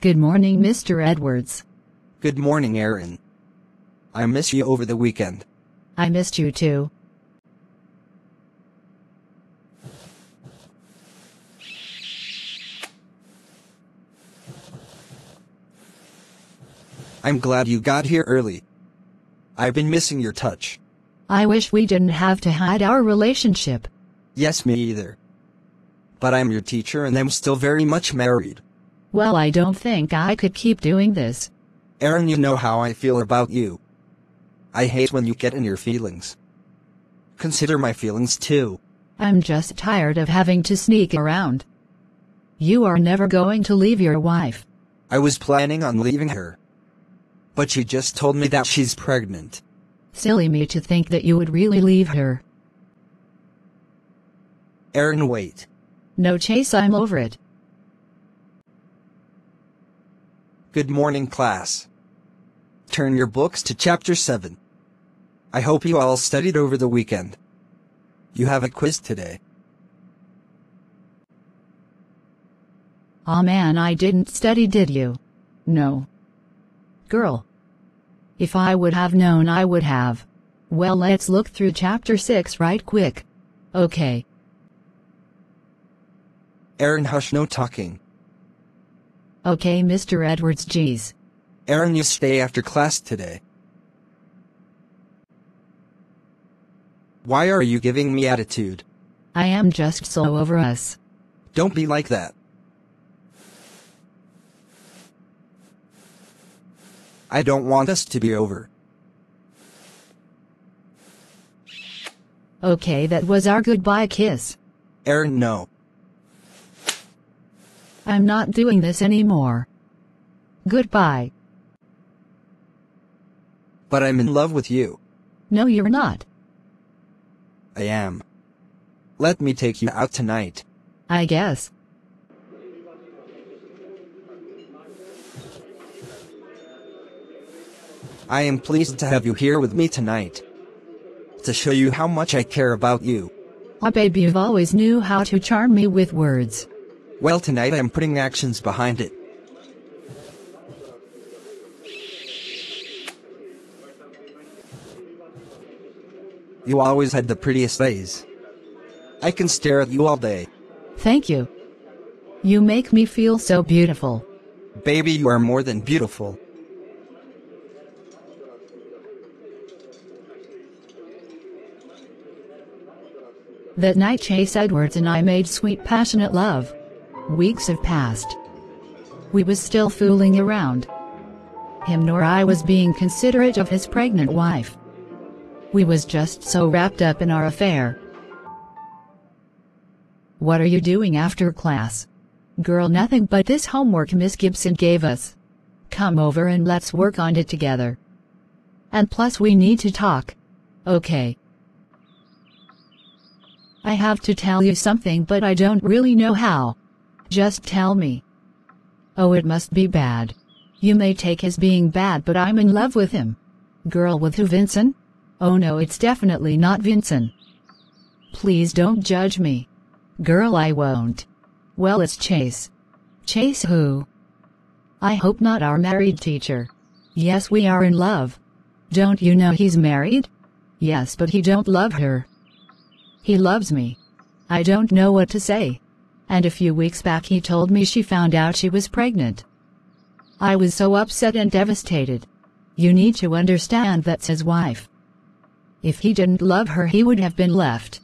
Good morning, Mr. Edwards. Good morning, Aaron. I miss you over the weekend. I missed you too. I'm glad you got here early. I've been missing your touch. I wish we didn't have to hide our relationship. Yes, me either. But I'm your teacher and I'm still very much married. Well, I don't think I could keep doing this. Aaron, you know how I feel about you. I hate when you get in your feelings. Consider my feelings too. I'm just tired of having to sneak around. You are never going to leave your wife. I was planning on leaving her. But she just told me that she's pregnant. Silly me to think that you would really leave her. Aaron, wait. No, Chase, I'm over it. Good morning, class. Turn your books to chapter 7. I hope you all studied over the weekend. You have a quiz today. Aw man, I didn't study, did you? No. Girl. If I would have known, I would have. Well, let's look through chapter 6 right quick. Okay. Aaron, hush, no talking. Okay, Mr. Edwards, geez. Aaron, you stay after class today. Why are you giving me attitude? I am just so over us. Don't be like that. I don't want us to be over. Okay, that was our goodbye kiss. Aaron, no. I'm not doing this anymore. Goodbye. But I'm in love with you. No, you're not. I am. Let me take you out tonight. I guess. I am pleased to have you here with me tonight. To show you how much I care about you. Ah, babe, you've always knew how to charm me with words. Well, tonight I'm putting actions behind it. You always had the prettiest eyes. I can stare at you all day. Thank you. You make me feel so beautiful. Baby, you are more than beautiful. That night Chase Edwards and I made sweet passionate love. Weeks have passed. We was still fooling around. Him nor I was being considerate of his pregnant wife. We was just so wrapped up in our affair. What are you doing after class? Girl nothing but this homework Miss Gibson gave us. Come over and let's work on it together. And plus we need to talk. Okay. I have to tell you something but I don't really know how. Just tell me. Oh it must be bad. You may take his being bad but I'm in love with him. Girl with who Vincent? Oh no it's definitely not Vincent. Please don't judge me. Girl I won't. Well it's Chase. Chase who? I hope not our married teacher. Yes we are in love. Don't you know he's married? Yes but he don't love her. He loves me. I don't know what to say. And a few weeks back he told me she found out she was pregnant. I was so upset and devastated. You need to understand that's his wife. If he didn't love her he would have been left.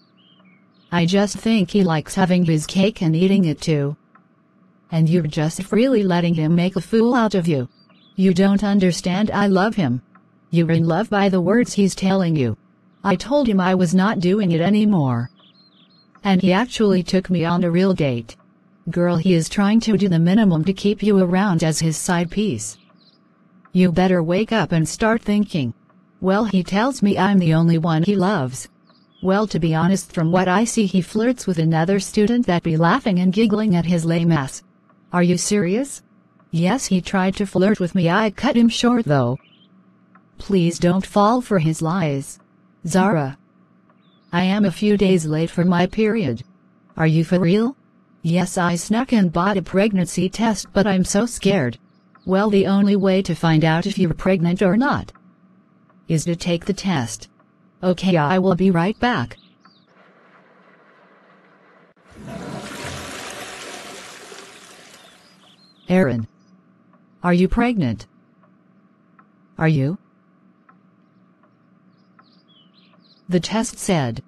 I just think he likes having his cake and eating it too. And you're just freely letting him make a fool out of you. You don't understand I love him. You're in love by the words he's telling you. I told him I was not doing it anymore. And he actually took me on a real date. Girl, he is trying to do the minimum to keep you around as his side piece. You better wake up and start thinking. Well, he tells me I'm the only one he loves. Well, to be honest, from what I see, he flirts with another student that be laughing and giggling at his lame ass. Are you serious? Yes, he tried to flirt with me. I cut him short though. Please don't fall for his lies. Zara. I am a few days late for my period. Are you for real? Yes, I snuck and bought a pregnancy test, but I'm so scared. Well, the only way to find out if you're pregnant or not is to take the test. Okay, I will be right back. Aaron. Are you pregnant? Are you? The test said